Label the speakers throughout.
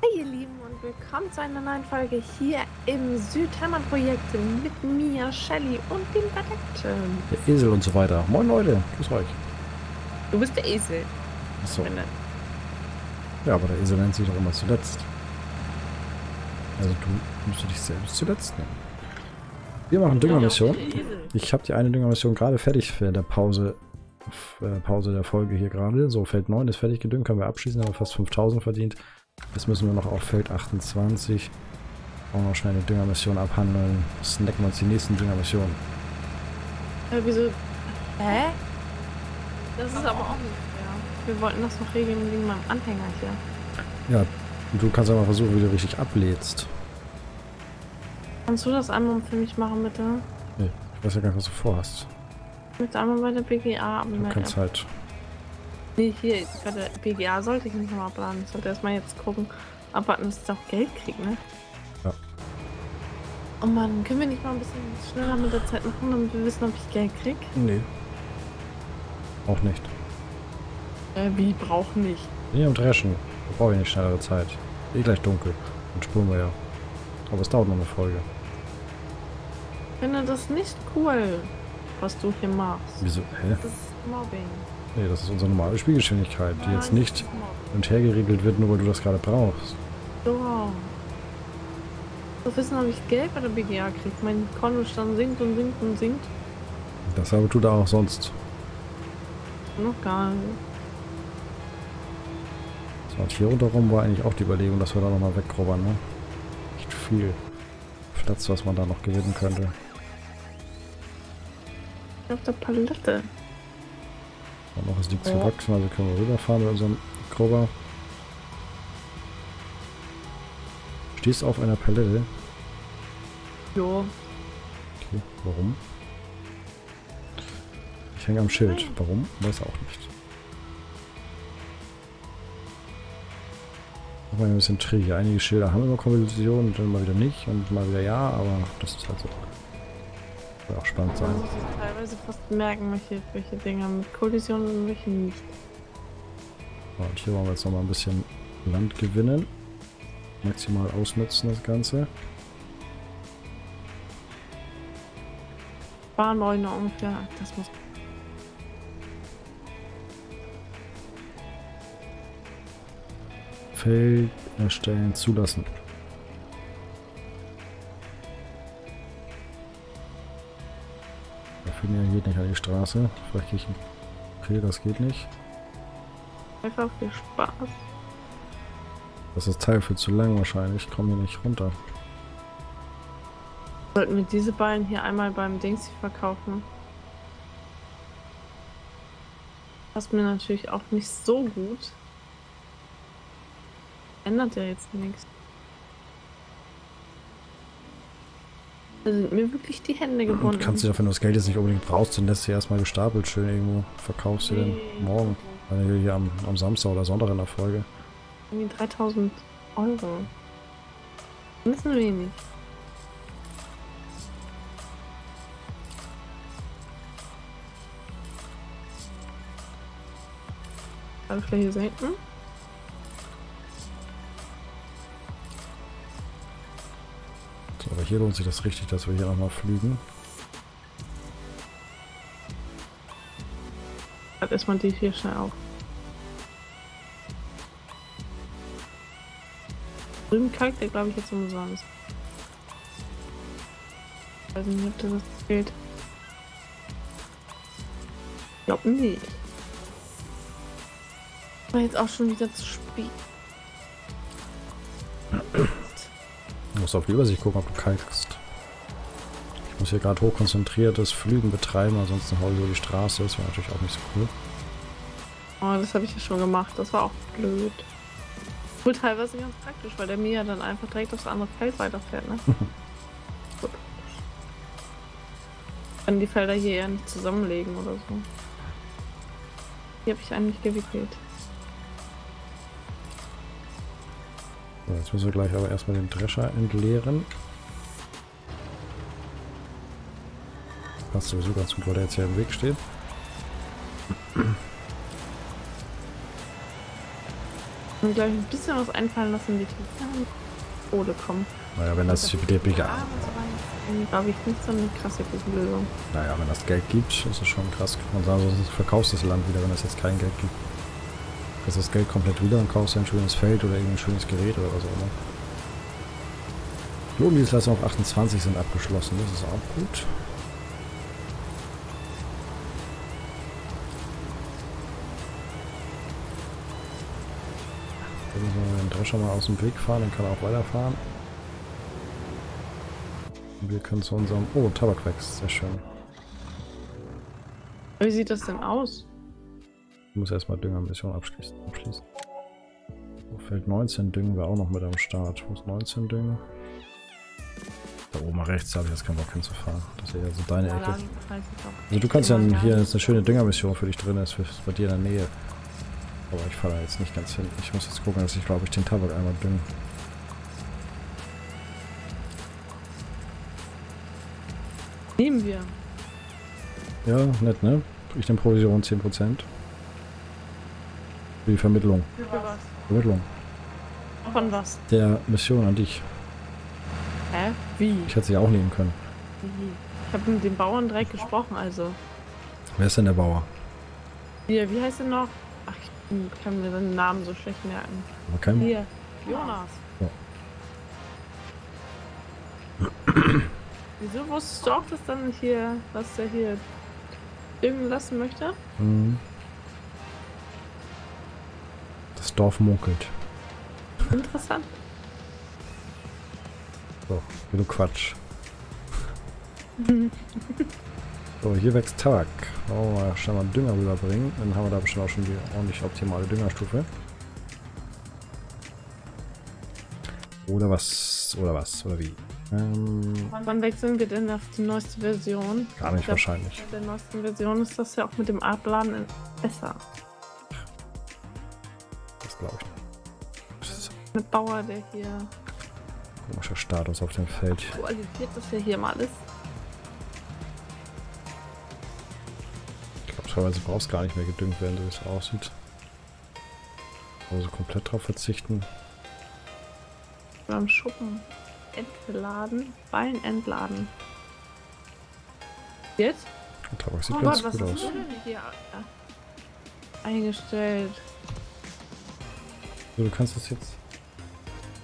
Speaker 1: Hi ihr Lieben und willkommen zu einer neuen Folge hier im Südheimat-Projekt mit mir, Shelly und dem Verdeckten.
Speaker 2: Der Esel und so weiter. Moin Leute, grüß euch.
Speaker 1: Du bist der Esel.
Speaker 2: Achso. Ja, aber der Esel nennt sich doch immer zuletzt. Also du musst du dich selbst zuletzt nehmen. Wir machen Düngermission. Ich habe die eine Düngermission gerade fertig für der Pause, äh, Pause der Folge hier gerade. So, Feld 9 ist fertig gedüngt, können wir abschließen, haben wir fast 5000 verdient. Jetzt müssen wir noch auf Feld 28 auch noch schnell eine Düngermission abhandeln. Snacken wir uns die nächsten Düngermissionen.
Speaker 1: Äh, wieso? Hä? Das ist aber auch nicht fair. Wir wollten das noch regeln wegen meinem Anhänger hier.
Speaker 2: Ja, und du kannst aber versuchen, wie du richtig ablädst.
Speaker 1: Kannst du das einmal für mich machen, bitte?
Speaker 2: Nee, ich weiß ja gar nicht, was du vorhast.
Speaker 1: Ich möchte einmal bei der BGA
Speaker 2: Du
Speaker 1: abmelden.
Speaker 2: kannst halt
Speaker 1: Nee, hier, bei der BGA sollte ich nicht nochmal abladen. Ich sollte erstmal jetzt gucken, abwarten, dass ich auch Geld kriege, ne?
Speaker 2: Ja.
Speaker 1: Oh Mann, können wir nicht mal ein bisschen schneller mit der Zeit machen, damit wir wissen, ob ich Geld krieg?
Speaker 2: Nee. Auch nicht.
Speaker 1: Äh, wie braucht nicht?
Speaker 2: Nee, am Dreschen. Da brauche ich nicht schnellere Zeit. Eh gleich dunkel. Dann spulen wir ja. Aber es dauert noch eine Folge.
Speaker 1: Ich finde das nicht cool, was du hier machst.
Speaker 2: Wieso? Hä?
Speaker 1: Das ist Mobbing.
Speaker 2: Nee, das ist unsere normale Spielgeschwindigkeit, die jetzt nicht und her geregelt wird, nur weil du das gerade brauchst.
Speaker 1: So. Ich will wissen, ob ich Geld bei der BGA kriege. Mein Kontostand sinkt und sinkt und sinkt.
Speaker 2: Das aber tut er auch sonst.
Speaker 1: Noch gar nicht.
Speaker 2: So, und hier rundherum war eigentlich auch die Überlegung, dass wir da nochmal wegrubbern, ne? Nicht viel Platz, was man da noch gewinnen könnte.
Speaker 1: Auf der Palette.
Speaker 2: Und noch ist liegt zu
Speaker 1: Ja.
Speaker 2: wachsen, also können wir rüberfahren mit unserem Grubber. Stehst auf einer Palette?
Speaker 1: Jo.
Speaker 2: Okay, warum? Ich hänge am Schild. Warum? Weiß auch nicht. Auch mal ein bisschen träge. Einige Schilder haben immer Kollision und dann mal wieder nicht und mal wieder ja, aber das ist halt so. Soll auch spannend
Speaker 1: Man
Speaker 2: sein.
Speaker 1: muss sich teilweise fast merken, welche, welche Dinger mit Kollision und welche nicht.
Speaker 2: So, und hier wollen wir jetzt noch mal ein bisschen Land gewinnen. Maximal ausnutzen das Ganze.
Speaker 1: Neun ungefähr. Das muss.
Speaker 2: Feld erstellen, zulassen. Finden ja geht nicht an die Straße. Vielleicht gehe ich. Okay, das geht nicht.
Speaker 1: Einfach viel Spaß.
Speaker 2: Das ist Teil für zu lang wahrscheinlich. Ich komme hier nicht runter.
Speaker 1: Sollten wir diese Ballen hier einmal beim Dings hier verkaufen. Passt mir natürlich auch nicht so gut. Ändert ja jetzt nichts. Da sind mir wirklich die Hände
Speaker 2: Und
Speaker 1: gebunden.
Speaker 2: kannst du ja, wenn du das Geld jetzt nicht unbedingt brauchst, dann lässt du erstmal gestapelt schön irgendwo. Verkaufst du den morgen. Also hier am, am Samstag oder Sonntag in der Folge.
Speaker 1: Irgendwie 3000 Euro. Das ist ein wenig. Ladefläche senken.
Speaker 2: So, aber hier lohnt sich das richtig, dass wir hier nochmal flügen.
Speaker 1: Halt erstmal die hier schnell auf. Drüben kalkt der, glaube ich, jetzt umsonst. Ich weiß nicht, ob das fehlt. Ich glaube nicht. War jetzt auch schon wieder zu spät.
Speaker 2: Du musst auf die Übersicht gucken, ob du kalkst. Ich muss hier gerade hochkonzentriertes Flügen betreiben, ansonsten hau ich über die Straße. Das wäre natürlich auch nicht so cool.
Speaker 1: Oh, das habe ich ja schon gemacht. Das war auch blöd. Wohl teilweise ganz praktisch, weil der mir ja dann einfach direkt aufs andere Feld weiterfährt, ne? Gut. Kann die Felder hier eher nicht zusammenlegen oder so. Hier habe ich eigentlich gewickelt.
Speaker 2: So, jetzt müssen wir gleich aber erstmal den Drescher entleeren. Passt sowieso ganz gut, weil der jetzt hier im Weg steht.
Speaker 1: Und gleich ein bisschen was einfallen lassen, wie die Kohle kommen.
Speaker 2: Naja, wenn das
Speaker 1: so weiter. ist, glaube ich, nicht so eine krasse gute Lösung.
Speaker 2: Naja, wenn das Geld gibt, ist es schon krass. Und sonst verkaufst du das Land wieder, wenn es jetzt kein Geld gibt. Das das Geld komplett wieder und kaufst ein schönes Feld oder irgendein schönes Gerät oder was auch immer. Lohndienstleistungen auf 28 sind abgeschlossen, das ist auch gut. Dann müssen wir den Drescher mal aus dem Weg fahren, dann kann er auch weiterfahren. Und wir können zu unserem... Oh, Tabak wächst, sehr schön.
Speaker 1: Wie sieht das denn aus?
Speaker 2: Ich muss erstmal Düngermission abschließen. abschließen. So, Feld 19 düngen wir auch noch mit am Start. Ich muss 19 düngen. Da oben rechts habe ich jetzt keinen Bock hinzufahren. Das ist ja so deine Ecke. Also du kannst ja hier ist eine schöne Düngermission für dich drin ist, bei dir in der Nähe. Aber ich fahre da jetzt nicht ganz hin. Ich muss jetzt gucken, dass ich glaube ich den Tabak einmal dünge.
Speaker 1: Nehmen wir.
Speaker 2: Ja, nett, ne? Ich nehme Provision 10%. Für die Vermittlung.
Speaker 1: Für was?
Speaker 2: Vermittlung.
Speaker 1: Von was?
Speaker 2: Der Mission an dich.
Speaker 1: Hä? Wie?
Speaker 2: Ich hätte sie auch nehmen können.
Speaker 1: Wie? Ich habe mit dem Bauern direkt gesprochen, also.
Speaker 2: Wer ist denn der Bauer?
Speaker 1: Hier, wie heißt er noch? Ach, ich kann mir seinen Namen so schlecht merken.
Speaker 2: Aber kein
Speaker 1: Hier, Jonas.
Speaker 2: Ja.
Speaker 1: Wieso wusstest du auch, dass dann hier, was er hier düngen lassen möchte?
Speaker 2: Mhm. Das Dorf munkelt.
Speaker 1: Interessant.
Speaker 2: So, genug Quatsch. so, hier wächst Tabak. Wir mal schnell mal Dünger rüberbringen. Dann haben wir da bestimmt auch schon die ordentlich optimale Düngerstufe. Oder was? Oder was? Oder wie? Ähm,
Speaker 1: Wann wechseln wir denn auf die neueste Version?
Speaker 2: gar nicht
Speaker 1: Ich glaub,
Speaker 2: wahrscheinlich.
Speaker 1: Mit der neuesten Version ist das ja auch mit dem Abladen besser.
Speaker 2: Das glaube ich nicht. Das ist
Speaker 1: Mit Bauer, der hier
Speaker 2: ein komischer Status auf dem Feld.
Speaker 1: dualisiert das ja hier mal alles.
Speaker 2: Ich glaube, teilweise brauchst gar nicht mehr gedüngt werden, so wie es aussieht. Also komplett drauf verzichten.
Speaker 1: Beim Schuppen entladen, Ballen entladen. Jetzt?
Speaker 2: Der Tabak sieht
Speaker 1: Oh
Speaker 2: ganz
Speaker 1: Gott, was
Speaker 2: gut
Speaker 1: ist
Speaker 2: aus.
Speaker 1: denn hier eingestellt?
Speaker 2: So, du kannst das jetzt.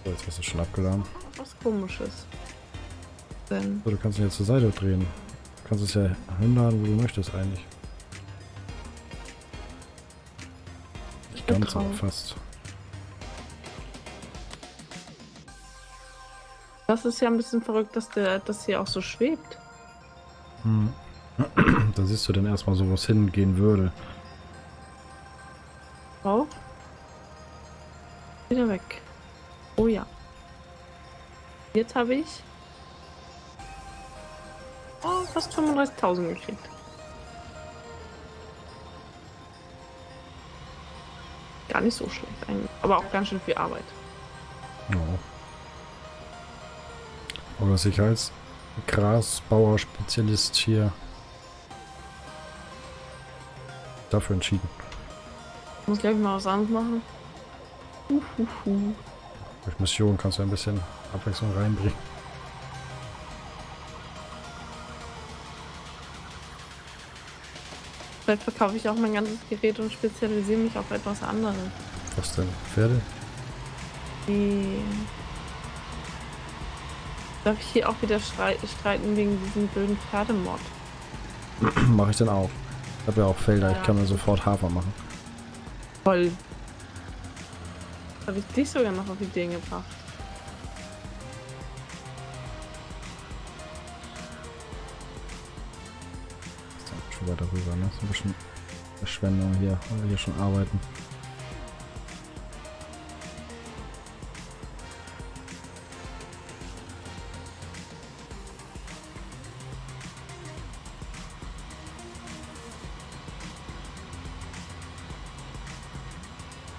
Speaker 2: So, jetzt hast du schon abgeladen.
Speaker 1: Was komisches. Denn
Speaker 2: So, du kannst ihn jetzt zur Seite drehen. Du kannst es ja hinladen, wo du möchtest eigentlich. Nicht ganz, aber fast.
Speaker 1: das ist ja ein bisschen verrückt, dass der das hier auch so schwebt.
Speaker 2: Hm. Da siehst du dann erstmal so, wo es hingehen würde.
Speaker 1: Oh ja. Jetzt habe ich oh, fast 35.000 gekriegt. Gar nicht so schlecht eigentlich. Aber auch ganz schön viel Arbeit.
Speaker 2: Ja. Oder sich als Grasbauer-Spezialist hier dafür entschieden.
Speaker 1: Ich muss gleich mal was anderes machen. Uhuhu.
Speaker 2: Durch Mission kannst du ein bisschen Abwechslung reinbringen.
Speaker 1: Vielleicht verkaufe ich auch mein ganzes Gerät und spezialisiere mich auf etwas anderes.
Speaker 2: Was denn? Pferde?
Speaker 1: Die Darf ich hier auch wieder strei streiten wegen diesem blöden Pferdemod?
Speaker 2: Mache ich dann auch. Ich habe ja auch Felder, ich kann mir sofort Hafer machen.
Speaker 1: Toll. Habe ich dich sogar noch auf Ideen gebracht.
Speaker 2: Ist dann schon weiter rüber, ne? So ein bisschen Verschwendung hier, weil wir hier schon arbeiten.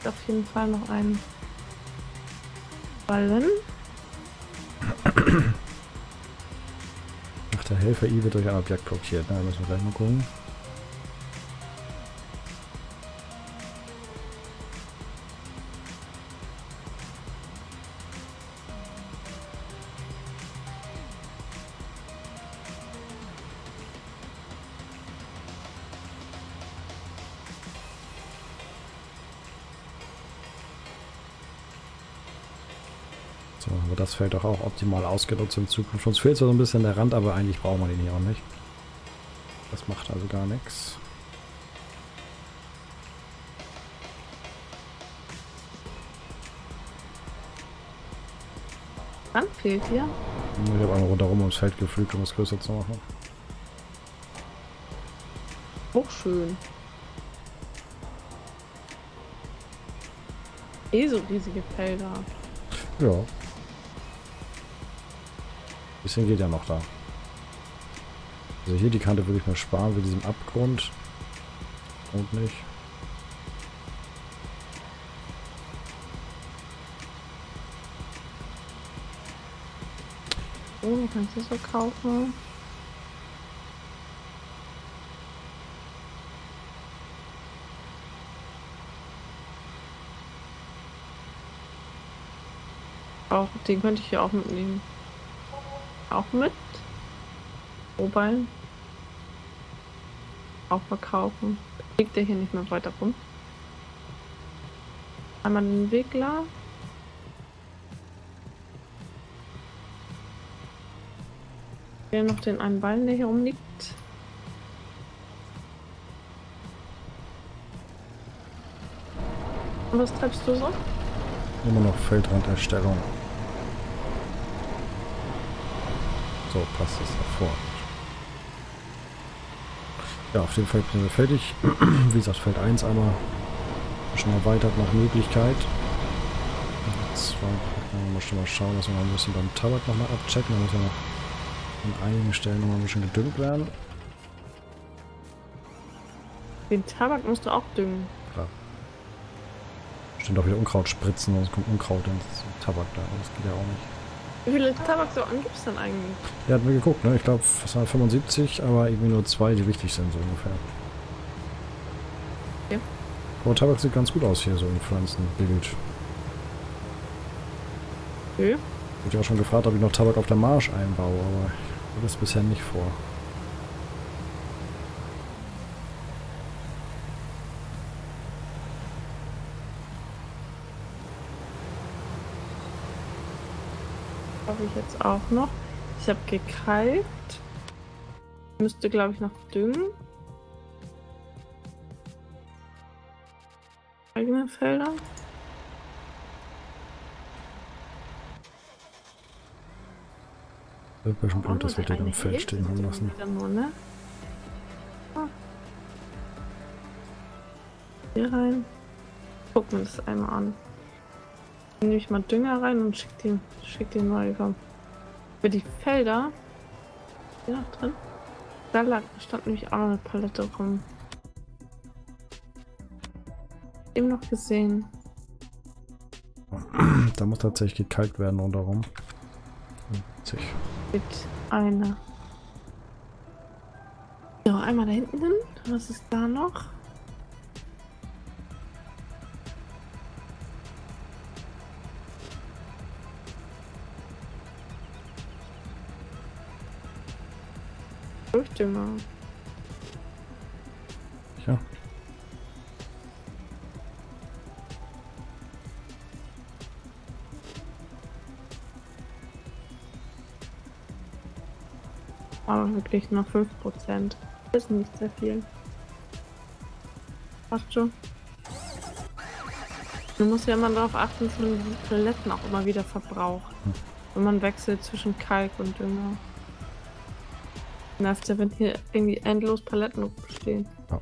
Speaker 1: Auf jeden Fall noch einen Ballen.
Speaker 2: Ach, der Helfer I wird durch ein Objekt blockiert, ne? Da müssen wir gleich mal gucken. Feld doch auch optimal ausgenutzt in Zukunft. Uns fehlt zwar so ein bisschen der Rand, aber eigentlich braucht man ihn hier auch nicht. Das macht also gar nichts.
Speaker 1: Rand fehlt hier.
Speaker 2: Ich habe einmal rundherum ums Feld geflügt, um es größer zu machen.
Speaker 1: Auch schön. Eh so riesige Felder.
Speaker 2: Ja. Bisschen geht ja noch da. Also hier die Kante würde ich mir sparen mit diesem Abgrund. Und nicht.
Speaker 1: Oh, du kannst es so kaufen. Auch den könnte ich hier auch mitnehmen. Auch mit. Rohballen. Auch verkaufen. Liegt der hier nicht mehr weiter rum. Einmal den Wickler. Hier noch den einen Ballen, der hier rumliegt. Und was treibst du so?
Speaker 2: Immer noch Feldranderstellung. So passt es hervorragend. Ja, auf dem Feld sind wir fertig. Wie gesagt, Feld 1 einmal schon erweitert nach Möglichkeit. Zwei, muss schon mal schauen, dass wir mal ein bisschen beim Tabak nochmal abchecken. Da muss ja noch an einigen Stellen nochmal ein bisschen gedüngt werden.
Speaker 1: Den Tabak musst du auch düngen.
Speaker 2: Klar. Stimmt auch wieder Unkraut spritzen, sonst kommt Unkraut ins Tabak da. Das geht ja auch nicht.
Speaker 1: Wie viele Tabaksorten gibt es denn eigentlich?
Speaker 2: Ja, hat mir geguckt, ne? Ich glaube, was war 75, aber irgendwie nur zwei, die wichtig sind, so ungefähr.
Speaker 1: Ja.
Speaker 2: Aber Tabak sieht ganz gut aus hier, so im Pflanzenbild.
Speaker 1: Nö.
Speaker 2: Ich wurde ja auch schon gefragt, ob ich noch Tabak auf der Marsch einbaue, aber ich habe das bisher nicht vor.
Speaker 1: Jetzt auch noch. Ich habe gekalkt. Müsste, glaube ich, noch düngen. Eigene Felder.
Speaker 2: Wäre schon
Speaker 1: Oh,
Speaker 2: blöd, dass wir den im Feld stehen haben lassen.
Speaker 1: Nur, ne? Ah. Hier rein. Gucken wir das einmal an. Nehme ich mal Dünger rein und schick den, schick den mal über. Für die Felder. Noch drin. Da lag, stand nämlich auch noch eine Palette rum. Eben noch gesehen.
Speaker 2: Da muss tatsächlich gekalkt werden rundherum. Witzig.
Speaker 1: Mit einer. So, einmal da hinten hin. Was ist da noch? Durchdünger.
Speaker 2: Ja.
Speaker 1: Aber wirklich nur 5%. Das ist nicht sehr viel. Passt schon. Du musst ja immer darauf achten, dass man die Paletten auch immer wieder verbraucht. Wenn man wechselt zwischen Kalk und Dünger. Nervt ja, wenn hier irgendwie endlos Paletten stehen.
Speaker 2: Ja.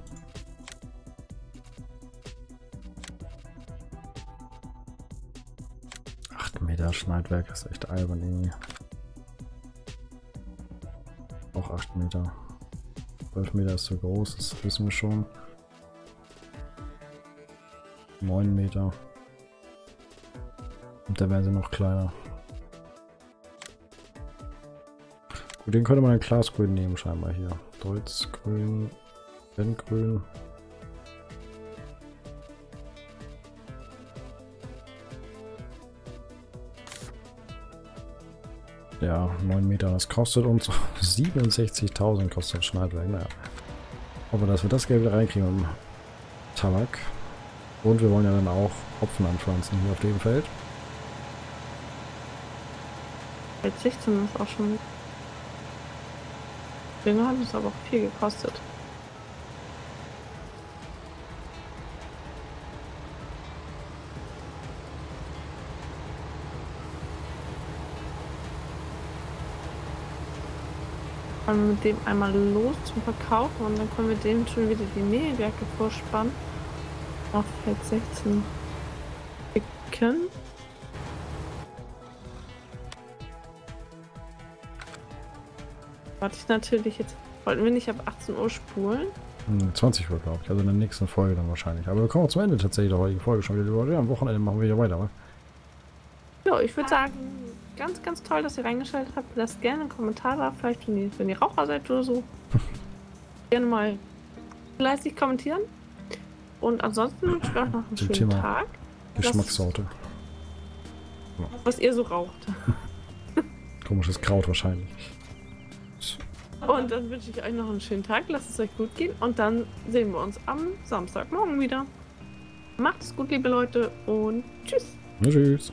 Speaker 2: Acht Meter Schneidwerk ist echt albern irgendwie. Auch 8 Meter. 12 Meter ist zu groß, das wissen wir schon. 9 Meter. Und da werden sie noch kleiner. Gut, den könnte man in Glasgrün nehmen, scheinbar hier. Deutzgrün, Bentgrün. Ja, 9 Meter, das kostet uns 67.000 kostet das Schneidwerk. Naja. Aber dass wir das Geld reinkriegen um Tabak. Und wir wollen ja dann auch Hopfen anpflanzen hier auf dem Feld.
Speaker 1: Feld 16 ist auch schon. Dünger hat es aber auch viel gekostet. Fahren wir mit dem einmal los zum Verkaufen und dann können wir dem schon wieder die Mähwerke vorspannen. Auf Feld 16 schicken. Warte ich natürlich jetzt. Wollten wir nicht ab 18 Uhr spulen?
Speaker 2: Hm, 20 Uhr, glaube ich. Also in der nächsten Folge dann wahrscheinlich. Aber wir kommen auch zum Ende tatsächlich der heutigen Folge schon wieder. Ja, am Wochenende machen wir wieder weiter. Ne?
Speaker 1: Ja, ich würde sagen, ganz, ganz toll, dass ihr reingeschaltet habt. Lasst gerne einen Kommentar da, vielleicht wenn ihr, wenn ihr Raucher seid oder so. gerne mal fleißig kommentieren. Und ansonsten wünsche ich euch noch einen
Speaker 2: Zum
Speaker 1: schönen
Speaker 2: Thema
Speaker 1: Tag.
Speaker 2: Geschmackssorte.
Speaker 1: Was ihr so raucht.
Speaker 2: Komisches Kraut wahrscheinlich.
Speaker 1: Und dann wünsche ich euch noch einen schönen Tag. Lasst es euch gut gehen. Und dann sehen wir uns am Samstagmorgen wieder. Macht es gut, liebe Leute. Und tschüss.
Speaker 2: Tschüss.